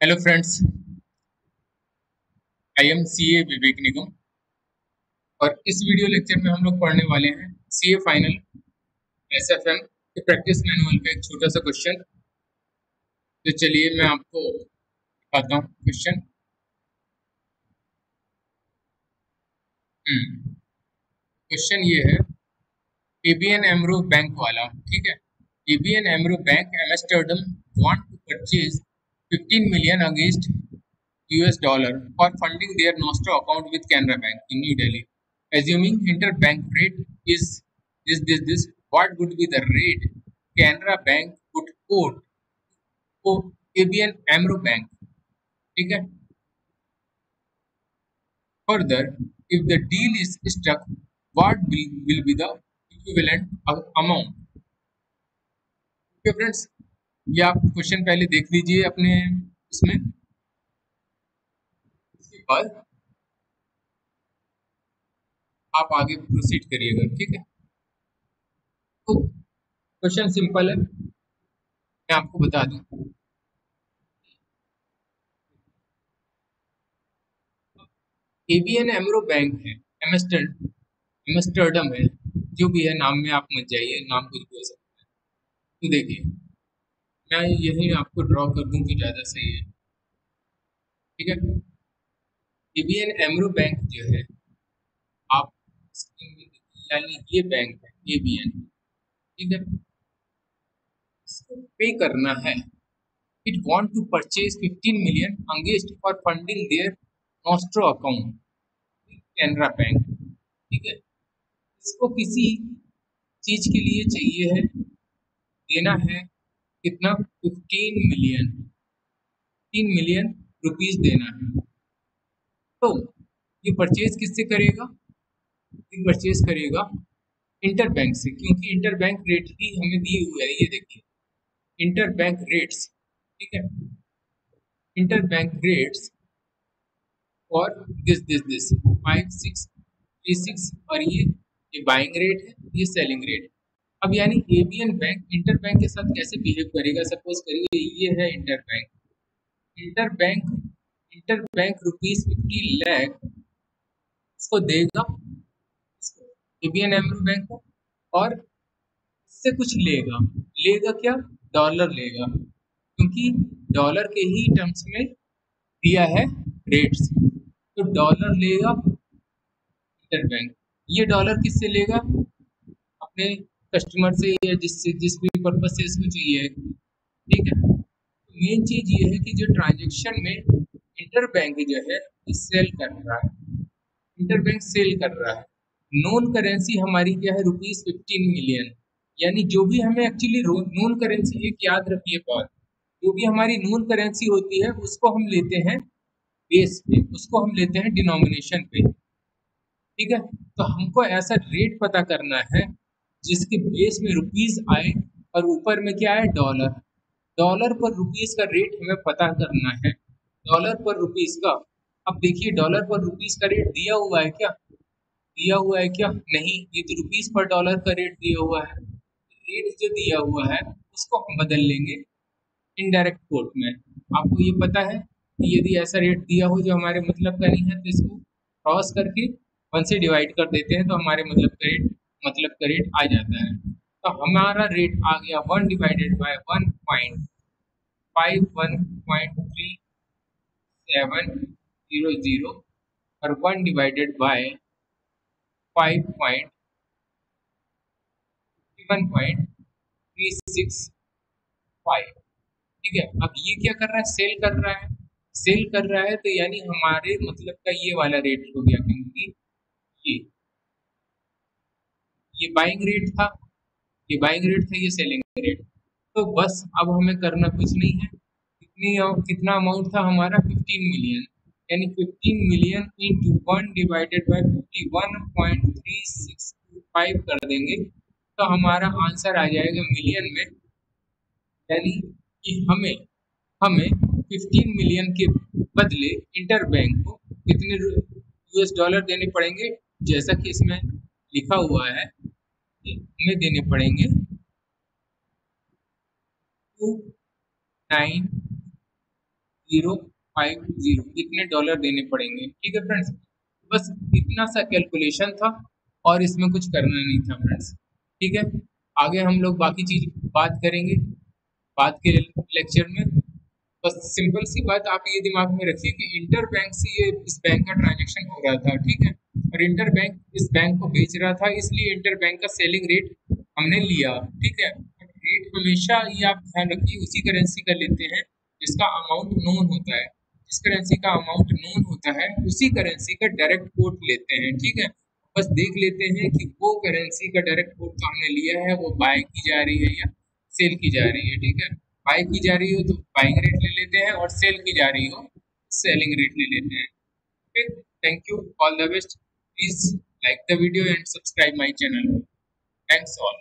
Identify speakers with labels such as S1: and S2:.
S1: Hello friends I am C A Vivek Nigam और इस video lecture में हम लोग पढ़ने वाले हैं C A final S F M के प्रैक्टिस मैनुअल का एक छोटा सा क्वेश्चन तो चलिए मैं आपको दिखाता हूँ क्वेश्चन क्वेश्चन ये है एबीएन एमरो बैंक वाला, ठीक है? ABN AMRO bank Amsterdam want to purchase 15 million against US dollar for funding their Nostro account with Canara Bank in New Delhi. Assuming interbank rate is this, this, this, what would be the rate Canara Bank would quote for ABN AMRO Bank? Okay. Further, if the deal is struck, what will, will be the equivalent amount? Okay, friends, ये आप question पहले देख लीजिए अपने इसमें। उसके बाद आप आगे प्रोसीड करिएगा, ठीक है? तो क्वेश्चन सिंपल है। मैं आपको बता दूँ। एबीएन एमरो बैंक है एमस्टर एमस्टर्डम है, जो भी है, नाम में आप मत जाइए, नाम कुछ भी हो सकता है। तो देखिए मैं यही आपको ड्रॉ कर दूँ तो ज़्यादा सही है। ठीक है? एबीएन एमरो बैंक जो है, आप यानी ये बैंक है एबीएन ठीक है? इसको पे करना है। It want to purchase 15 million against for funding their nostro account Canara bank ठीक है? इसको किसी चीज़ के लिए चाहिए है, देना है कितना? Fifteen million fifteen million rupees देना है। तो ये परचेज किससे करेगा? ये परचेज करेगा इंटर बैंक से, क्योंकि इंटर बैंक रेट ही हमें दिए हुए है, ये देखिए। इंटर बैंक रेट्स ठीक है? इंटर बैंक रेट्स और this this this five six three six और ये ये बाइंग रेट है, ये सेलिंग रेट है। अब यानी एबीएन बैंक इंटर बैंक के साथ कैसे बिहेव करेगा? सपोज़ करिए ये है inter bank inter bank inter bank rupees fifty lakh इसको देगा एबीएन एमरो बैंक को, और इससे कुछ लेगा। लेगा क्या? डॉलर लेगा। क्योंकि डॉलर के ही टर्म्स में दिया है रेट्स तो डॉलर लेगा इंटर बैंक ये डॉलर किससे लेगा? अपने कस्टमर से या जिससे, जिस भी पर्पज से इसको चाहिए। ठीक है? मेन चीज़ ये है कि जो ट्रांजेक्शन में इंटर बैंक जो है सेल कर रहा है। इंटर बैंक सेल कर रहा है। नॉन करेंसी हमारी क्या है? रुपीज़ फिफ्टीन मिलियन यानी जो भी हमें एक्चुअली नॉन करेंसी एक याद रखिए बात जो भी हमारी नॉन करेंसी होती है, उसको हम लेते हैं बेस पे। उसको हम लेते हैं डिनोमिनेशन पे। ठीक है? तो हमको ऐसा रेट पता करना है जिसके बेस में रुपीज़ आए और ऊपर में क्या है? डॉलर डॉलर पर रुपीज़ का रेट हमें पता करना है। डॉलर पर रुपीज़ का। अब देखिए डॉलर पर रुपीज़ का रेट दिया हुआ है क्या? दिया हुआ है क्या? नहीं, ये तो रुपीज़ पर डॉलर का रेट दिया हुआ है। रेट जो दिया हुआ है, उसको हम बदल लेंगे इनडायरेक्ट कोर्ट में। आपको ये पता है कि यदि ऐसा रेट दिया हो जो हमारे मतलब का नहीं है तो इसको क्रॉस करके वन से डिवाइड कर देते हैं तो हमारे मतलब का रेट मतलब का रेट आ जाता है। तो हमारा रेट आ गया one divided by one point five one point three seven zero zero और one divided by five point one point three six five ठीक है? अब ये क्या कर रहा है? सेल कर रहा है। सेल कर रहा है तो यानी हमारे मतलब का ये वाला रेट हो गया क्योंकि ये। ये बाइंग रेट था, ये बाइंग रेट था, ये सेलिंग रेट तो बस अब हमें करना कुछ नहीं है। कितनी कितना अमाउंट था हमारा? 15 मिलियन यानी 15 million into one divided by fifty one point three six five कर देंगे तो हमारा आंसर आ जाएगा मिलियन में। यानी कि हमें हमें 15 मिलियन के बदले इंटर बैंक को कितने यूएस डॉलर देने पड़ेंगे? जैसा कि इसमें लिखा हुआ है हमें देने पड़ेंगे two nine zero five zero. इतने डॉलर देने पड़ेंगे। ठीक है फ्रेंड्स? बस इतना सा कैलकुलेशन था और इसमें कुछ करना नहीं था फ्रेंड्स। ठीक है? आगे हम लोग बाकी चीज़ बात करेंगे बात के लेक्चर में। बस सिंपल सी बात आप ये दिमाग में रखिए कि इंटर बैंक से ये इस बैंक का ट्रांजेक्शन हो रहा था। ठीक है? और इंटर बैंक इस बैंक को बेच रहा था, इसलिए इंटर बैंक का सेलिंग रेट हमने लिया, ठीक है? रेट हमेशा ये आप ध्यान रखिए, उसी करेंसी का लेते हैं, जिसका अमाउंट नोन होता है। जिस करेंसी का अमाउंट नोन होता है, उसी करेंसी का डायरेक्ट कोट लेते हैं, ठीक है? बस देख लेते हैं कि वो करेंसी का डायरेक्ट कोट तो हमने लिया है, वो बाय की जा रही है या सेल की जा रही है, ठीक है? बाय की जा रही हो तो बाइंग रेट ले लेते हैं और सेल की जा रही हो सेलिंग रेट ले लेते हैं okay thank you all the best Please like the video and subscribe my channel. Thanks all.